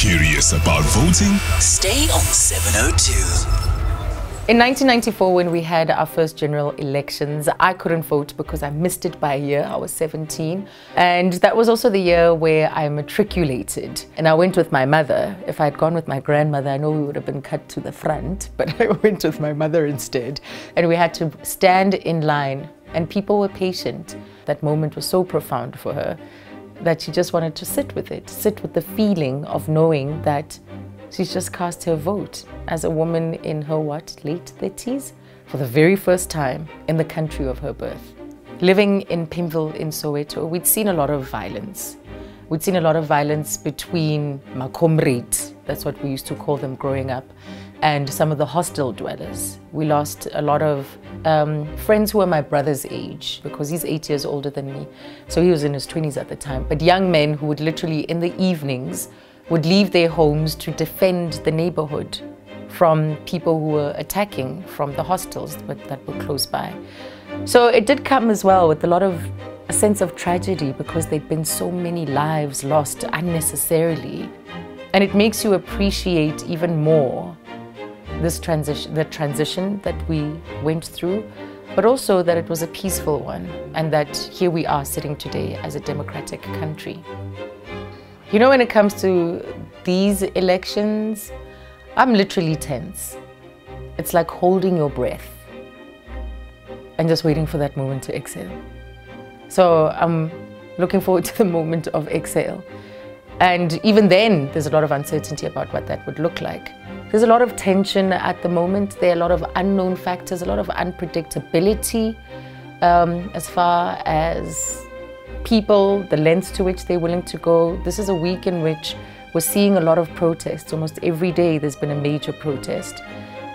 Curious about voting? Stay on 702. In 1994, when we had our first general elections, I couldn't vote because I missed it by a year. I was 17. And that was also the year where I matriculated. And I went with my mother. If I had gone with my grandmother, I know we would have been cut to the front, but I went with my mother instead. And we had to stand in line, and people were patient. That moment was so profound for her that she just wanted to sit with it, sit with the feeling of knowing that she's just cast her vote as a woman in her what, late 30s, for the very first time in the country of her birth. Living in Pimville in Soweto, we'd seen a lot of violence. We'd seen a lot of violence between makomrate, that's what we used to call them growing up, and some of the hostel dwellers. We lost a lot of um, friends who were my brother's age because he's eight years older than me. So he was in his 20s at the time. But young men who would literally, in the evenings, would leave their homes to defend the neighborhood from people who were attacking from the hostels that were close by. So it did come as well with a lot of a sense of tragedy because there'd been so many lives lost unnecessarily. And it makes you appreciate even more this transition, the transition that we went through, but also that it was a peaceful one and that here we are sitting today as a democratic country. You know, when it comes to these elections, I'm literally tense. It's like holding your breath and just waiting for that moment to exhale. So I'm looking forward to the moment of exhale. And even then, there's a lot of uncertainty about what that would look like. There's a lot of tension at the moment. There are a lot of unknown factors, a lot of unpredictability um, as far as people, the lengths to which they're willing to go. This is a week in which we're seeing a lot of protests. Almost every day there's been a major protest.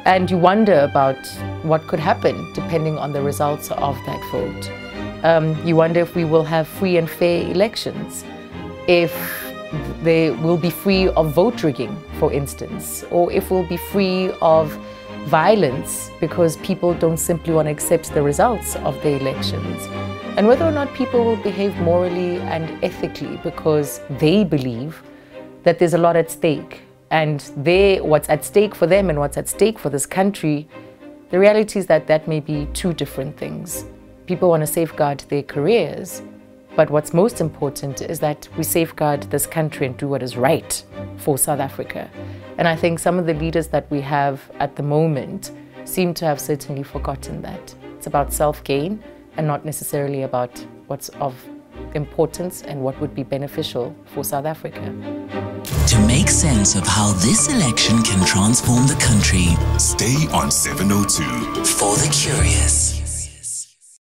And you wonder about what could happen depending on the results of that vote. Um, you wonder if we will have free and fair elections, if they will be free of vote rigging, for instance, or if we'll be free of violence because people don't simply want to accept the results of the elections. And whether or not people will behave morally and ethically because they believe that there's a lot at stake and they what's at stake for them and what's at stake for this country the reality is that that may be two different things. People want to safeguard their careers but what's most important is that we safeguard this country and do what is right for South Africa and i think some of the leaders that we have at the moment seem to have certainly forgotten that it's about self-gain and not necessarily about what's of importance and what would be beneficial for South Africa. To make sense of how this election can transform the country, stay on 702 for the curious.